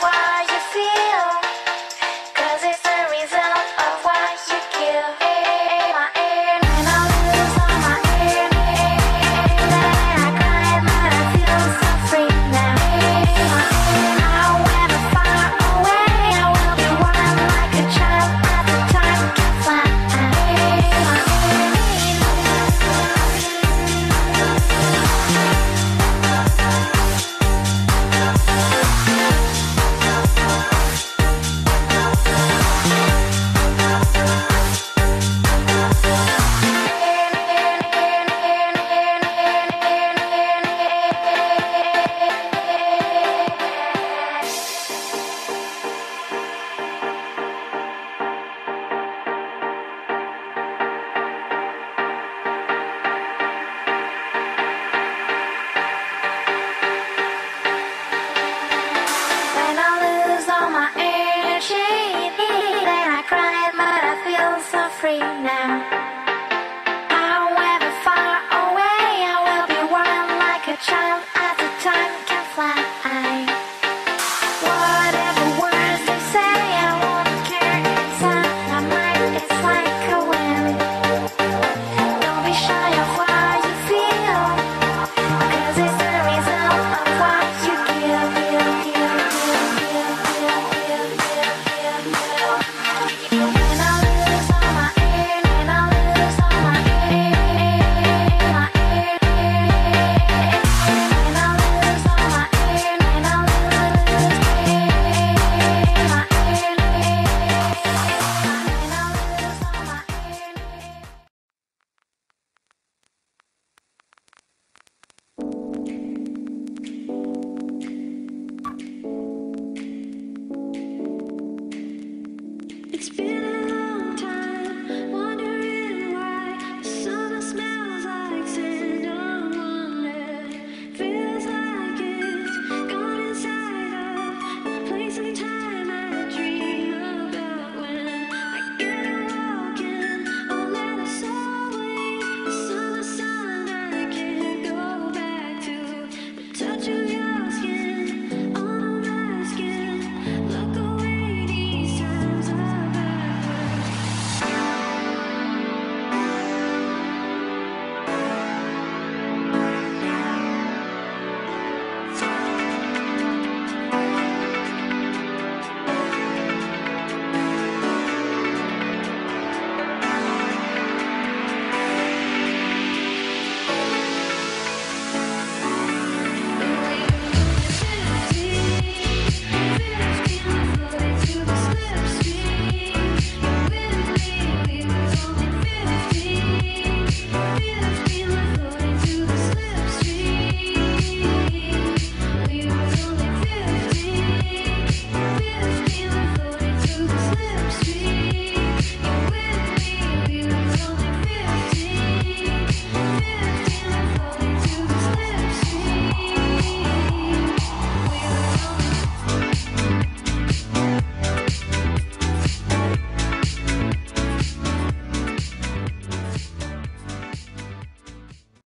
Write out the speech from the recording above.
world. It's been